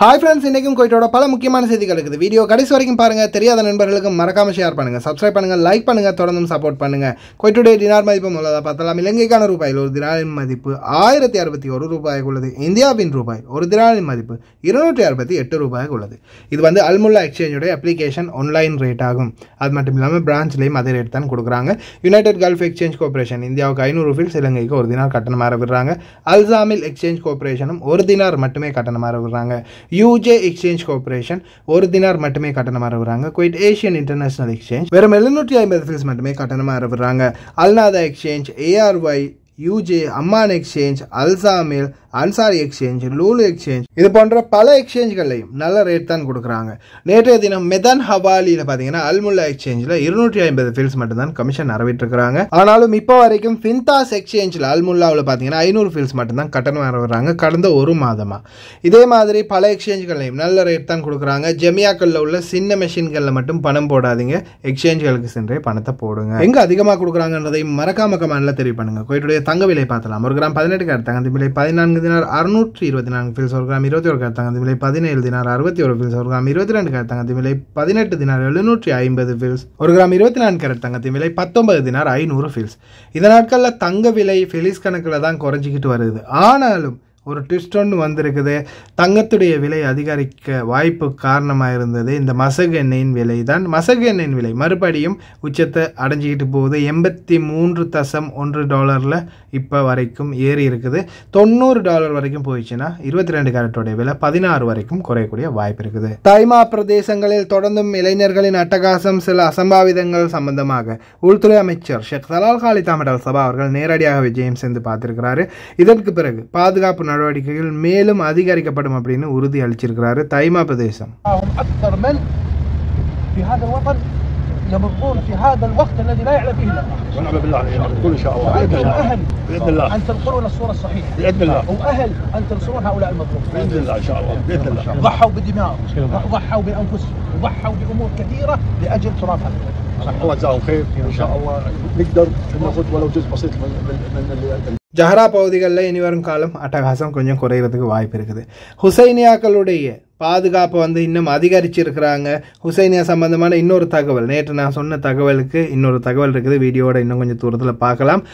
Hi friends இன்றைக்கும் கோயிட்டோட பல முக்கியமான செய்திகள் இருக்குது. வீடியோ கடைசி வரைக்கும் பாருங்க. தெரியாத நண்பர்களுக்கு மறக்காமல் ஷேர் பண்ணுங்கள் சப்ஸ்கிரைப் பண்ணுங்கள் லைக் பண்ணுங்கள் தொடர்ந்து சப்போர்ட் பண்ணுங்கள் குவைட்டுடைய டினார் மதிப்பு முதலாக பார்த்தலாம் இலங்கைக்கான ரூபாயில் ஒரு தினாரின் மதிப்பு ஆயிரத்தி அறுபத்தி ஒரு ரூபாய்க்கு உள்ளது. இந்தியாவின் ரூபாய் ஒரு தினாரின் மதிப்பு இருநூற்றி அறுபத்தி எட்டு ரூபாய்க்கு உள்ளது. இது வந்து அல்முல்லா எக்ஸ்சேஞ்சுடைய அப்ளிகேஷன் ஆன்லைன் ரேட் ஆகும். அது மட்டும் இல்லாமல் பிரான்ச்லேயும் அதே ரேட் தான் கொடுக்குறாங்க. யுனைடெட் கல்ஃப் எக்ஸ்சேஞ்ச் கோஆப்ரேஷன் இந்தியாவுக்கு ஐநூறு ஃபீல்ஸ் இலங்கைக்கு ஒரு தினார் கட்டணமாக விடுறாங்க அல்சாமில் எக்ஸ்சேஞ்ச் கோஆப்ரேஷனும் ஒரு தினார் மட்டுமே கட்டணமாக விடுறாங்க யூஜே எக்ஸ்சேஞ்ச் கார்பரேஷன் ஒரு தினார் மட்டுமே கட்டணமாக இருக்கிறாங்க குவைட் ஏஷியன் இன்டர்நேஷனல் எக்ஸ்சேஞ்ச் வெறும் எழுநூற்றி ஐம்பது ஃபீஸ் மட்டுமே கட்டணமாக இருக்கிறாங்க அல்நாதா எக்ஸ்சேஞ்ச் ஏஆர்ஒய் யூஜே அம்மான் எக்ஸ்சேஞ்ச் அல்சாமில் அன்சாரி எக்ஸ்சேஞ்ச் லூலு எக்ஸ்சேஞ்ச் இது போன்ற பல எக்ஸ்சேஞ்ச்கள்லையும் நல்ல ரேட் தான் கொடுக்குறாங்க. நேற்றைய தினம் மெதான் ஹவாலியில் பார்த்தீங்கன்னா அல்முல்லா எக்ஸ்சேஞ்சில் இருநூற்றி ஐம்பது ஃபீல்ஸ் மட்டும்தான் கமிஷன் நிறைவேற்றிருக்கிறாங்க ஆனாலும் இப்போ வரைக்கும் ஃபின்தாஸ் எக்ஸ்சேஞ்சில் அல்முல்லாவில் பார்த்தீங்கன்னா ஐநூறு ஃபீல்ஸ் மட்டும்தான் கட்டணம் வரவிடுறாங்க கடந்த ஒரு மாதமாக இதே மாதிரி பல எக்ஸ்சேஞ்ச்கள்லையும் நல்ல ரேட் தான் கொடுக்குறாங்க. ஜெமியாக்களில் உள்ள சின்ன மெஷின்களில் மட்டும் பணம் போடாதீங்க. எக்ஸ்சேஞ்சுகளுக்கு சென்றே பணத்தை போடுங்க. எங்கே அதிகமாக கொடுக்குறாங்கன்றதையும் மறக்காம கமெண்ட்ல தெரிய பண்ணுங்க கோயிலுடைய தங்க விலை பார்த்தலாம். ஒரு கிராம் பதினெட்டு கேரட் தங்கத்தின் விலை பதினான்கு தினார் அறுநூற்றி இருபத்தி நான்கு பில் ஒரு கிராம் இருபத்தி ஒரு கேரட் விலை பதினேழு தினார் அறுபத்தி ஒரு ஃபீல்ஸ் ஒரு கிராம் இருபத்தி ரெண்டு கேரட் விலை பதினெட்டு தினார் எழுநூற்றி ஐம்பது ஃபீல்ஸ் ஒரு கிராம் இருபத்தி நான்கு கேரட் தங்கத்தின் விலை பத்தொன்பது தினார் ஐநூறு ஃபீல்ஸ் இந்த நாட்களில் தங்க விலை ஃபெலிஸ் கணக்கில் தான் குறைஞ்சிக்கிட்டு வருது. ஆனாலும் ஒரு ட்விஸ்ட் ஒன்று வந்திருக்குது. தங்கத்துடைய விலை அதிகரிக்க வாய்ப்பு காரணமாக இருந்தது இந்த மசகு எண்ணெயின் விலை தான் மசகு எண்ணெயின் விலை மறுபடியும் உச்சத்தை அடைஞ்சிக்கிட்டு போகுது. எண்பத்தி மூன்று தசம் ஒன்று டாலரில் இப்போ வரைக்கும் ஏறி இருக்குது. தொண்ணூறு டாலர் வரைக்கும் போயிடுச்சுன்னா இருபத்தி ரெண்டு கேரட்டோடைய விலை பதினாறு வரைக்கும் குறையக்கூடிய வாய்ப்பு இருக்குது. தைமா பிரதேசங்களில் தொடர்ந்தும் இளைஞர்களின் அட்டகாசம் சில அசம்பாவிதங்கள் சம்பந்தமாக உள்துறை அமைச்சர் ஷேக் சலால் காலி தாமடல் சபா அவர்கள் நேரடியாக விஜயம் சென்று பார்த்திருக்கிறாரு. இதற்கு பிறகு பாதுகாப்பு நடவடிக்கைகள் மேலும் அதிகரிக்கப்படும் அப்படின்னு உறுதி அளிச்சிருக்கிறாரு தைமா பிரதேசம் هم أكثر من في هذا الوطن يمرون في هذا الوقت الذي لا يعلم فيه إلا الله ونعم بالله علينا نقول ان شاء الله باذن وأنتم الله أهل باذن الله أن تنقلون الصورة الصحيحة باذن الله وأهل أن تنصرون هؤلاء المظلومين باذن الله ان شاء الله باذن الله ضحوا بدمائهم ضحوا بأنفسهم ضحوا بأمور كثيرة لأجل تراب هذا البلد. الله يجزاهم خير ان شاء الله نقدر ناخذ ولو جزء بسيط من من, من ال- ஜஹரா பகுதிகளில் இனி வரும் காலம் அட்டகாசம் கொஞ்சம் குறைகிறதுக்கு வாய்ப்பு இருக்குது. ஹுசைனியாக்களுடைய பாதுகாப்பை வந்து இன்னும் அதிகரிச்சிருக்கிறாங்க. ஹுசைனியா சம்பந்தமான இன்னொரு தகவல். நேற்று நான் சொன்ன தகவலுக்கு இன்னொரு தகவல் இருக்குது. வீடியோட இன்னும் கொஞ்சம் தூரத்தில் பார்க்கலாம்.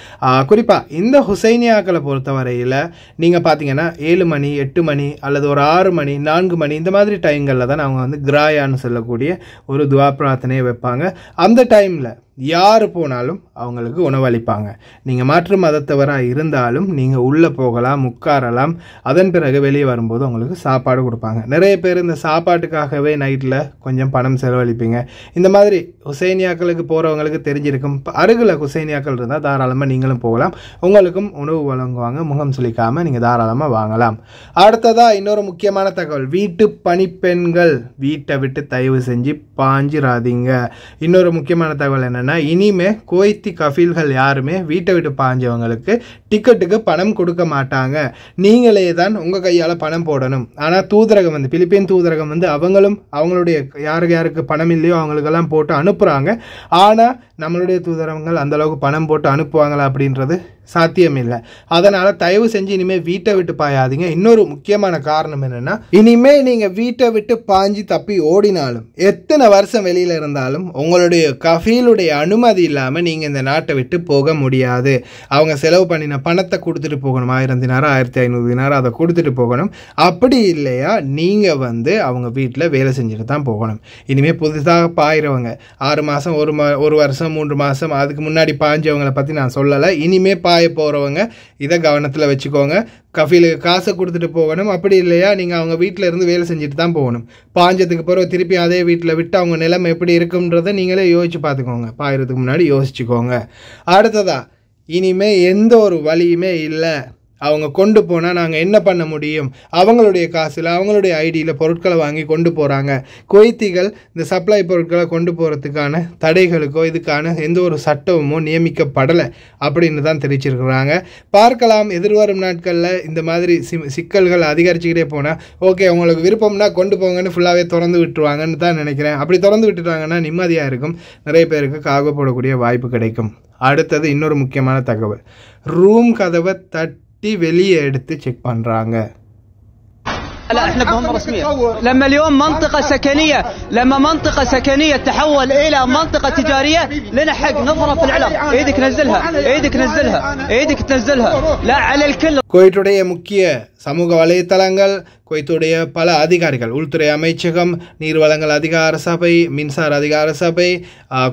குறிப்பாக இந்த ஹுசைனியாக்களை பொறுத்தவரையில் நீங்கள் பார்த்தீங்கன்னா ஏழு மணி எட்டு மணி அல்லது ஒரு ஆறு மணி நான்கு மணி இந்த மாதிரி டைம்களில் தான் அவங்க வந்து கிராயான்னு சொல்லக்கூடிய ஒரு துவா பிரார்த்தனையை வைப்பாங்க. அந்த டைமில் யார் போனாலும் அவங்களுக்கு உணவளிப்பாங்க. நீங்கள் மாற்று மதத்தவராக இருந்தாலும் நீங்கள் உள்ளே போகலாம் உட்காரலாம். அதன் பிறகு வெளியே வரும்போது உங்களுக்கு சாப்பாடு கொடுப்பாங்க. நிறைய பேர் இந்த சாப்பாட்டுக்காகவே நைட்டில் கொஞ்சம் பணம் செலவழிப்பீங்க. இந்த மாதிரி ஹுசைனியாக்களுக்கு போகிறவங்களுக்கு தெரிஞ்சிருக்கும். அருகில் ஹுசைனியாக்கள் இருந்தால் தாராளமாக நீங்களும் போகலாம். உங்களுக்கும் உணவு வழங்குவாங்க. முகம் சுளிக்காமல் நீங்கள் தாராளமாக வாங்கலாம். அடுத்ததாக இன்னொரு முக்கியமான தகவல். வீட்டு பணிப்பெண்கள் வீட்டை விட்டு தயவு செஞ்சு பாஞ்சிராதீங்க. இன்னொரு முக்கியமான தகவல் என்னென்னா என்னன்னா இனிமே கோய்த்தி கஃபீல்கள் யாருமே வீட்டை விட்டு பாஞ்சவங்களுக்கு டிக்கெட்டுக்கு பணம் கொடுக்க மாட்டாங்க. நீங்களே தான் உங்கள் கையால் பணம் போடணும். ஆனால் தூதரகம் வந்து பிலிப்பைன் தூதரகம் வந்து அவங்களும் அவங்களுடைய யாருக்கு யாருக்கு பணம் இல்லையோ அவங்களுக்கெல்லாம் போட்டு அனுப்புகிறாங்க ஆனால் நம்மளுடைய தூதரகங்கள் அந்தளவுக்கு பணம் போட்டு அனுப்புவாங்களா அப்படின்றது சாத்தியம் இல்லை அதனால் தயவு செஞ்சு இனிமேல் வீட்டை விட்டு பாயாதீங்க. இன்னொரு முக்கியமான காரணம் என்னென்னா இனிமேல் நீங்கள் வீட்டை விட்டு பாஞ்சு தப்பி ஓடினாலும் எத்தனை வருஷம் வெளியில் இருந்தாலும் உங்களுடைய கஃபீலுடைய அனுமதி இல்லாமல் நீங்கள் இந்த நாட்டை விட்டு போக முடியாது. அவங்க செலவு பண்ணின பணத்தை கொடுத்துட்டு போகணும். ஆயிரம் தினாரம் ஆயிரத்தி ஐநூறு தினாரம் அதை கொடுத்துட்டு போகணும். அப்படி இல்லையா? நீங்கள் வந்து அவங்க வீட்டில் வேலை செஞ்சுட்டு தான் போகணும். இனிமேல் புதுசாக பாயிறவங்க ஆறு மாதம் ஒரு மா ஒரு வருஷம் மூன்று மாதம் அதுக்கு முன்னாடி பாஞ்சவங்களை பற்றி நான் சொல்லலை. இனிமேல் பாய போகிறவங்க இதை கவனத்தில் வச்சுக்கோங்க. கஃபீலுக்கு காசை கொடுத்துட்டு போகணும். அப்படி இல்லையா? நீங்கள் அவங்க வீட்டில் இருந்து வேலை செஞ்சுட்டு தான் போகணும். பாஞ்சதுக்கு பிறகு திருப்பி அதே வீட்டில் விட்டு அவங்க நிலைமை எப்படி இருக்குன்றதை நீங்களே யோசிச்சு பார்த்துக்கோங்க. பாயறதுக்கு முன்னாடி யோசிச்சுக்கோங்க. அடுத்ததா இனிமே எந்த ஒரு வழியுமே இல்லை. அவங்க கொண்டு போனால் நாங்கள் என்ன பண்ண முடியும்? அவங்களுடைய காசில் அவங்களுடைய ஐடியில் பொருட்களை வாங்கி கொண்டு போகிறாங்க குவைத்திகள் இந்த சப்ளை பொருட்களை கொண்டு போகிறதுக்கான தடைகளுக்கோ இதுக்கான எந்த ஒரு சட்டமுமோ நியமிக்கப்படலை அப்படின்னு தான் தெரிவிச்சிருக்கிறாங்க. பார்க்கலாம் எதிர்வரும் நாட்களில் இந்த மாதிரி சி சிக்கல்கள் அதிகரிச்சுக்கிட்டே போனால் ஓகே உங்களுக்கு விருப்பம்னா கொண்டு போங்கன்னு ஃபுல்லாகவே திறந்து விட்டுருவாங்கன்னு தான் நினைக்கிறேன். அப்படி திறந்து விட்டுட்டாங்கன்னா நிம்மதியாக இருக்கும். நிறைய பேருக்கு காக போடக்கூடிய வாய்ப்பு கிடைக்கும். அடுத்தது இன்னொரு முக்கியமான தகவல். ரூம் கதவை தட் தட்டி வெளியே எடுத்து செக் பண்ணுறாங்க لا احنا بهم رسميه لما اليوم منطقه سكنيه لما منطقه سكنيه تحول الى منطقه تجاريه لنا حق نظره في الاعلام ايدك نزلها ايدك نزلها ايدك تنزلها لا على الكل குவைத்துடைய முக்கிய சமூக வலைத்தளங்கள் குவைத்துடைய பல அதிகாரிகள் உள்துறை அமைச்சகம் நீர்வளங்கள் அதிகார சபை மின்சார அதிகார சபை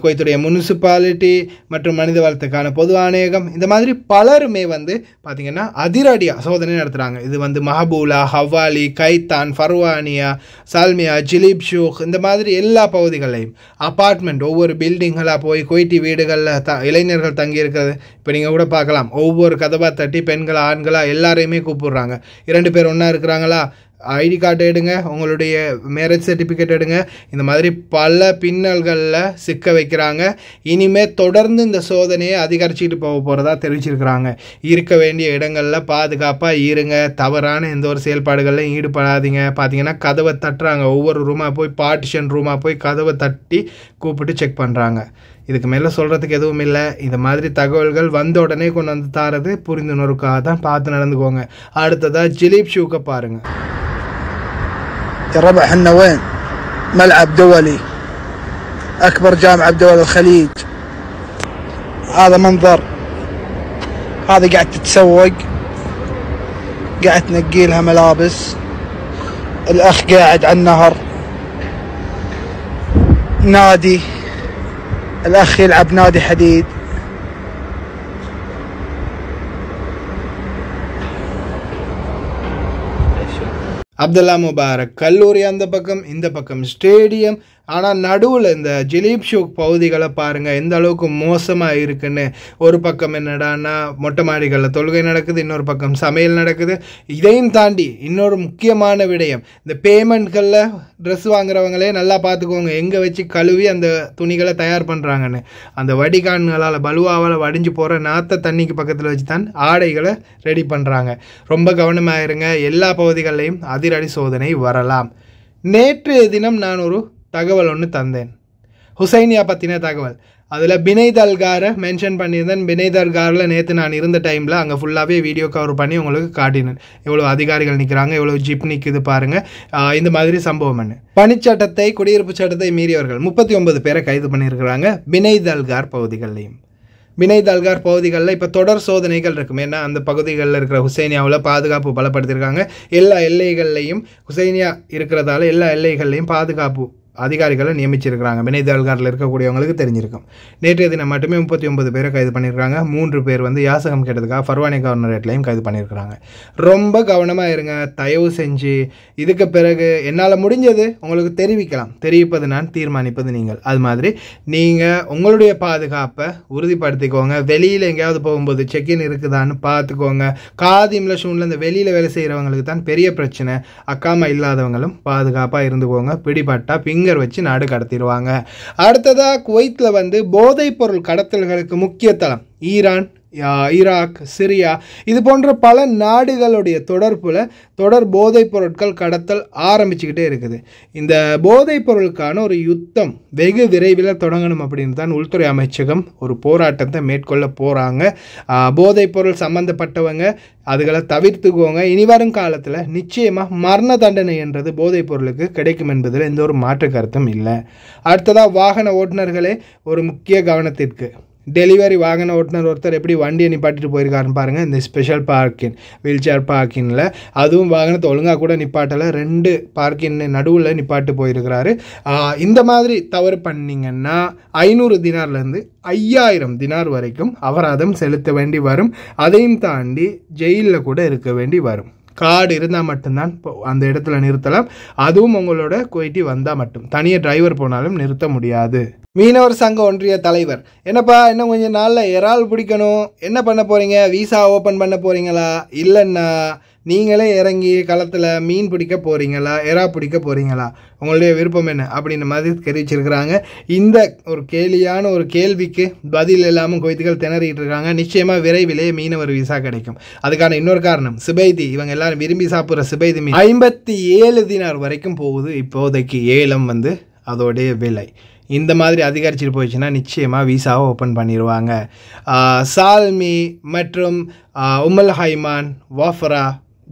குவைத்துடைய முனிசிபாலிட்டி மற்றும் மனித வளத்துக்கான பொது ஆணையகம். இந்த மாதிரி பலருமே வந்து பார்த்திங்கன்னா அதிரடியாக சோதனை நடத்துகிறாங்க இது வந்து Mahboula Hawally Khaitan Farwaniya Salmiya Jleeb shook இந்த மாதிரி எல்லா பகுதிகளையும். அப்பார்ட்மெண்ட் ஒவ்வொரு பில்டிங்களாக போய் குவைட்டி வீடுகளில் த இளைஞர்கள் தங்கியிருக்கிறது. இப்போ நீங்கள் கூட பார்க்கலாம். ஒவ்வொரு கதவை தட்டி பெண்களா ஆண்களாக எல்லாரையுமே கூப்பிடுறாங்க. இரண்டு பேர் ஒன்றா இருக்கிறாங்களா? ஐடி கார்டு எடுங்க உங்களுடைய மேரேஜ் சர்டிஃபிகேட் எடுங்க. இந்த மாதிரி பல பின்னல்களில் சிக்க வைக்கிறாங்க. இனிமேல் தொடர்ந்து இந்த சோதனையை அதிகரிச்சுட்டு போக போகிறதா தெரிவிச்சிருக்கிறாங்க. இருக்க வேண்டிய இடங்களில் பாதுகாப்பாக இருங்க. தவறான எந்த ஒரு செயல்பாடுகளிலும் ஈடுபடாதீங்க. பார்த்தீங்கன்னா கதவை தட்டுறாங்க. ஒவ்வொரு ரூமாக போய் பார்ட்டிஷன் ரூமாக போய் கதவை தட்டி கூப்பிட்டு செக் பண்ணுறாங்க இதுக்கு மேலே சொல்கிறதுக்கு எதுவும் இல்லை. இந்த மாதிரி தகவல்கள் வந்த உடனே கொண்டு வந்து தாரது புரிந்துணர்வுக்காக தான் பார்த்து நடந்துக்கோங்க. அடுத்ததாக ஜிலீப் ஷூக்கை பாருங்கள் يا الربع إحنا وين؟ ملعب دولي. أكبر جامعة بدول الخليج. هذا منظر. هذا قاعد تتسوق. قاعد تنقي لها ملابس. الأخ قاعد على النهر. نادي. الأخ يلعب نادي حديد. அப்துல்லா முபாரக் கல்லூரி அந்த பக்கம் இந்த பக்கம் ஸ்டேடியம் ஆனால் நடுவில் இந்த ஜிலீப் ஷோக் பகுதிகளை பாருங்கள் எந்த அளவுக்கு மோசமாக இருக்குன்னு. ஒரு பக்கம் என்னடான்னா மொட்டை மாடிகளில் தொழுகை நடக்குது இன்னொரு பக்கம் சமையல் நடக்குது. இதையும் தாண்டி இன்னொரு முக்கியமான விடயம் இந்த பேமெண்ட்களில் ட்ரெஸ் வாங்குறவங்களே நல்லா பார்த்துக்கோங்க எங்கே வச்சு கழுவி அந்த துணிகளை தயார் பண்ணுறாங்கன்னு அந்த வடிகான்களால் பலுவாவால் வடிஞ்சு போகிற நாத்த தண்ணிக்கு பக்கத்தில் வச்சு தான் ஆடைகளை ரெடி பண்ணுறாங்க ரொம்ப கவனமாக இருங்க எல்லா பகுதிகளையும் அதிரடி சோதனை வரலாம். நேற்று தினம் நான் ஒரு தகவல் ஒன்று தந்தேன். ஹுசைனியா பற்றின தகவல். அதில் பினைதல்காரை மென்ஷன் பண்ணியிருந்தேன். பினைதல்காரில் நேற்று நான் இருந்த டைமில் அங்கே ஃபுல்லாகவே வீடியோ கவர் பண்ணி உங்களுக்கு காட்டினேன். எவ்வளோ அதிகாரிகள் நிற்கிறாங்க எவ்வளோ ஜிப் நிற்குது பாருங்கள் இந்த மாதிரி சம்பவம் என்ன பணிச்சட்டத்தை குடியிருப்பு சட்டத்தை மீறியவர்கள் முப்பத்தி ஒன்பது பேரை கைது பண்ணியிருக்கிறாங்க பினைதல்கார் பகுதிகள்லையும். பகுதிகளிலையும் பகுதிகளில் இப்போ தொடர் சோதனைகள் இருக்கும். ஏன்னா அந்த பகுதிகளில் இருக்கிற ஹுசைனியாவில் பாதுகாப்பு பலப்படுத்தியிருக்காங்க. எல்லா எல்லைகள்லையும் ஹுசைனியா இருக்கிறதால எல்லா எல்லைகள்லையும் பாதுகாப்பு அதிகாரிகளை நியமிச்சிருக்கிறாங்க. வினைத்தாள்காரில் இருக்கக்கூடியவங்களுக்கு தெரிஞ்சிருக்கும். நேற்றைய தினம் மட்டுமே முப்பத்தி ஒன்பது பேரை கைது பண்ணியிருக்காங்க மூன்று பேர் வந்து யாசகம் கேட்டதுக்காக ஃபர்வானி கவர்னரேட்லையும் கைது பண்ணியிருக்கிறாங்க ரொம்ப கவனமாக இருங்க. தயவு செஞ்சு இதுக்கு பிறகு என்னால் முடிஞ்சது உங்களுக்கு தெரிவிக்கலாம். தெரிவிப்பது நான் தீர்மானிப்பது நீங்கள். அது மாதிரி நீங்கள் உங்களுடைய பாதுகாப்பை உறுதிப்படுத்திக்கோங்க. வெளியில் எங்கேயாவது போகும்போது செக்இன் இருக்குதான்னு பார்த்துக்கோங்க. காதிம்ல ஷூனில் இந்த வெளியில் வேலை செய்கிறவங்களுக்கு தான் பெரிய பிரச்சனை. அக்காமா இல்லாதவங்களும் பாதுகாப்பாக இருந்துக்கோங்க. பிடிபட்டா ஃபிங்கர் வச்சு நாடு கடத்திடுவாங்க. அடுத்ததாக குவைத்தில் வந்து போதைப் பொருள் கடத்தல்களுக்கு முக்கிய தளம் ஈரான். ஈராக் சிரியா இது போன்ற பல நாடுகளுடைய தொடர்பில் தொடர் போதைப் பொருட்கள் கடத்தல் ஆரம்பிச்சுக்கிட்டே இருக்குது. இந்த போதைப் பொருளுக்கான ஒரு யுத்தம் வெகு விரைவில் தொடங்கணும் அப்படின்னு தான் உள்துறை அமைச்சகம் ஒரு போராட்டத்தை மேற்கொள்ள போகிறாங்க போதைப் பொருள் சம்மந்தப்பட்டவங்க அதுகளை தவிர்த்துக்கோங்க. இனி வரும் காலத்தில் நிச்சயமாக மரண தண்டனை என்றது போதைப் பொருளுக்கு கிடைக்கும் என்பதில் எந்த ஒரு மாற்று கருத்தும் இல்லை. அடுத்ததாக வாகன ஓட்டுநர்களே ஒரு முக்கிய கவனத்திற்கு. டெலிவரி வாகன ஓட்டுநர் ஒருத்தர் எப்படி வண்டியை நிப்பாட்டிட்டு போயிருக்காருன்னு பாருங்கள் இந்த ஸ்பெஷல் பார்க்கிங் வீல் சேர் பார்க்கிங்கில் அதுவும் வாகனத்தை ஒழுங்காக கூட நிப்பாட்டலை. ரெண்டு பார்க்கிங் நடுவில் நிப்பாட்டு போயிருக்கிறாரு. இந்த மாதிரி தவறு பண்ணிங்கன்னா ஐநூறு தினார்லேருந்து ஐயாயிரம் தினார் வரைக்கும் அபராதம் செலுத்த வேண்டி வரும். அதையும் தாண்டி ஜெயிலில் கூட இருக்க வேண்டி வரும். கார்டு இருந்தால் மட்டும்தான் அந்த இடத்துல நிறுத்தலாம். அதுவும் உங்களோட குவைட்டி வந்தால் மட்டும். தனியாக டிரைவர் போனாலும் நிறுத்த முடியாது. மீனவர் சங்க ஒன்றிய தலைவர் என்னப்பா இன்னும் கொஞ்சம் நாளில் இறால் பிடிக்கணும். என்ன பண்ண போகிறீங்க விசா ஓப்பன் பண்ண போகிறீங்களா இல்லைன்னா நீங்களே இறங்கி களத்தில் மீன் பிடிக்க போகிறீங்களா எறா பிடிக்க போகிறீங்களா உங்களுடைய விருப்பம் என்ன? அப்படின்ற மாதிரி தெரிவிச்சிருக்கிறாங்க. இந்த ஒரு கேலியான ஒரு கேள்விக்கு பதில் இல்லாமல் கொய்த்துகள் திணறிட்டு இருக்காங்க. நிச்சயமாக விரைவிலே மீனவர் விசா கிடைக்கும். அதுக்கான இன்னொரு காரணம் சிபைதி. இவங்க எல்லாரும் விரும்பி சாப்பிட்ற சிபைதி மீன். ஐம்பத்தி ஏழு தினார் வரைக்கும் போகுது. இப்போதைக்கு ஏலம் வந்து அதோடைய விலை. இந்த மாதிரி அதிகரிச்சுட்டு போயிடுச்சுன்னா நிச்சயமாக விசாவை ஓப்பன் பண்ணிடுவாங்க. சால்மி மற்றும் உமல் ஹைமான் வாஃபரா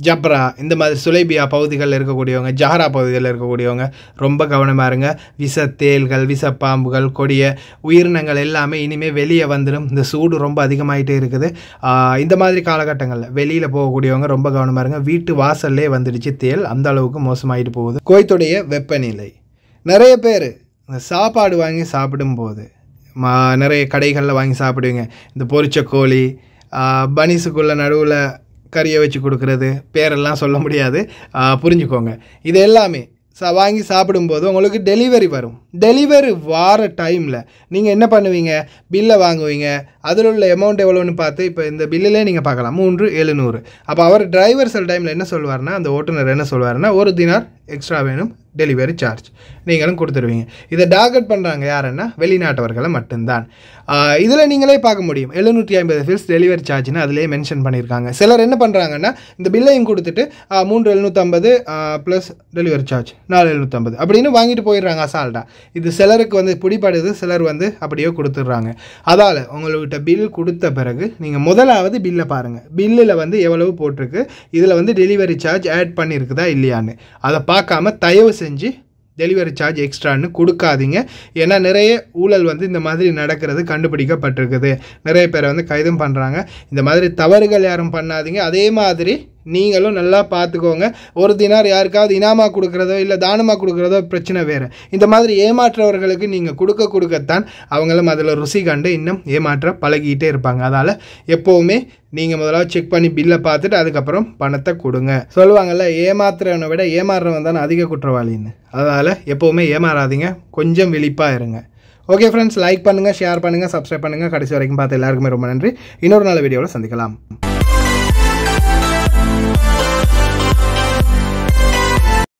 ஜப்ரா இந்த மாதிரி சுலைபியா பகுதிகளில் இருக்கக்கூடியவங்க ஜஹரா பகுதிகளில் இருக்கக்கூடியவங்க ரொம்ப கவனமாக இருங்க. விஷ தேள்கள் விஷ பாம்புகள் கொடிய உயிரினங்கள் எல்லாமே இனிமேல் வெளியே வந்துடும் இந்த சூடு ரொம்ப அதிகமாகிட்டே இருக்குது. இந்த மாதிரி காலகட்டங்களில் வெளியில் போகக்கூடியவங்க ரொம்ப கவனமாக இருங்க. வீட்டு வாசல்லே வந்துடுச்சு தேள். அந்த அளவுக்கு மோசமாகிட்டு போகுது. கோயத்துடைய வெப்பநிலை. நிறைய பேர் இந்த சாப்பாடு வாங்கி சாப்பிடும்போது மா நிறைய கடைகளில் வாங்கி சாப்பிடுவீங்க. இந்த பொரிச்ச கோழி பனிஸுக்குள்ள நடுவில் கறியை வச்சு கொடுக்குறது பேரெல்லாம் சொல்ல முடியாது. புரிஞ்சுக்கோங்க. இது எல்லாமே சா வாங்கி சாப்பிடும்போது உங்களுக்கு டெலிவரி வரும். டெலிவரி வார டைமில் நீங்கள் என்ன பண்ணுவீங்க? பில்லை வாங்குவீங்க. அதில் உள்ள அமௌண்ட் எவ்வளோன்னு பார்த்து இப்போ இந்த பில்லிலே நீங்கள் பார்க்கலாம். மூன்று எழுநூறு. அப்போ அவர் டிரைவர் சில டைமில் என்ன சொல்வார்னா அந்த ஓட்டுநர் என்ன சொல்வார்னா ஒரு தினார் எக்ஸ்ட்ரா வேணும் டெலிவரி சார்ஜ் நீங்களும் கொடுத்துருவீங்க. இதை டார்கெட் பண்ணுறாங்க யாருன்னா வெளிநாட்டவர்களை மட்டும்தான். இதில் நீங்களே பார்க்க முடியும். எழுநூற்றி ஐம்பது ஃபீல்ஸ் டெலிவரி சார்ஜ்னு அதிலே மென்ஷன் பண்ணியிருக்காங்க சிலர் என்ன பண்ணுறாங்கன்னா இந்த பில்லையும் கொடுத்துட்டு மூன்று எழுநூற்றம்பது ப்ளஸ் டெலிவரி சார்ஜ் நாலு எழுநூற்றம்பது அப்படின்னு வாங்கிட்டு போயிடுறாங்க அசால்ட்டா இது சிலருக்கு வந்து பிடிப்படுது சிலர் வந்து அப்படியே கொடுத்துட்றாங்க. அதால் உங்கள்கிட்ட பில் கொடுத்த பிறகு நீங்கள் முதலாவது பில்லை பாருங்கள் பில்லில் வந்து எவ்வளவு போட்டிருக்கு இதில் வந்து டெலிவரி சார்ஜ் ஆட் பண்ணியிருக்குதா இல்லையான்னு. அதை பார்த்து பார்க்காம தயவு செஞ்சு டெலிவரி சார்ஜ் எக்ஸ்ட்ரான்னு கொடுக்காதீங்க. ஏன்னா நிறைய ஊழல் வந்து இந்த மாதிரி நடக்கிறது கண்டுபிடிக்கப்பட்டிருக்குது. நிறைய பேரை வந்து கைதும் பண்ணுறாங்க இந்த மாதிரி தவறுகள் யாரும் பண்ணாதீங்க. அதே மாதிரி நீங்களும் நல்லா பார்த்துக்கோங்க. ஒரு தினார் யாருக்காவது இனாமா கொடுக்குறதோ இல்லை தானமாக கொடுக்குறதோ பிரச்சனை வேறு. இந்த மாதிரி ஏமாற்றவர்களுக்கு நீங்கள் கொடுக்க கொடுக்கத்தான் அவங்களும் அதில் ருசி கண்டு இன்னும் ஏமாற்ற பழகிக்கிட்டே இருப்பாங்க. அதால் எப்போவுமே நீங்கள் முதல்ல செக் பண்ணி பில்லை பார்த்துட்டு அதுக்கப்புறம் பணத்தை கொடுங்க. சொல்லுவாங்கள்ல ஏமாத்துறவனை விட ஏமாறுறவன் தானே அதிக குற்றவாளின்னு. அதனால் எப்போவுமே ஏமாறாதீங்க. கொஞ்சம் விழிப்பாக இருங்க. ஓகே ஃப்ரெண்ட்ஸ் லைக் பண்ணுங்கள் ஷேர் பண்ணுங்கள் சப்ஸ்கிரைப் பண்ணுங்கள் கடைசி வரைக்கும் பார்த்து எல்லாருக்குமே ரொம்ப நன்றி. இன்னொரு நாள் வீடியோவில் சந்திக்கலாம்.